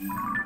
Yeah.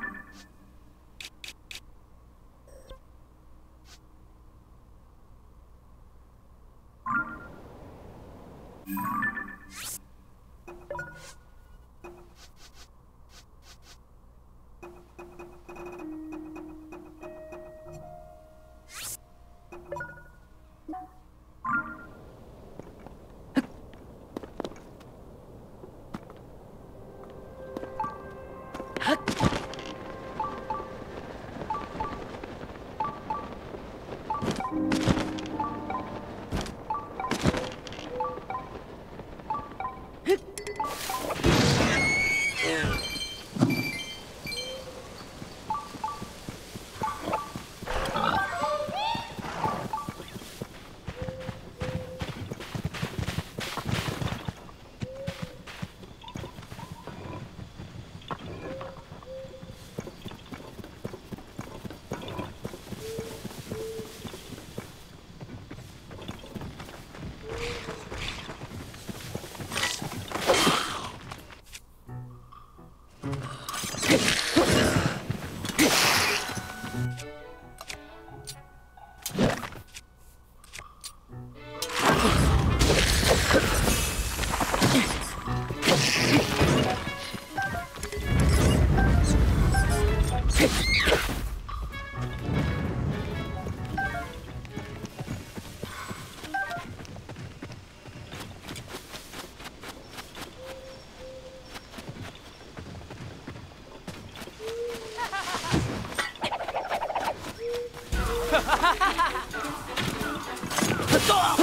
Stop!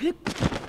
Hip.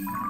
Yeah.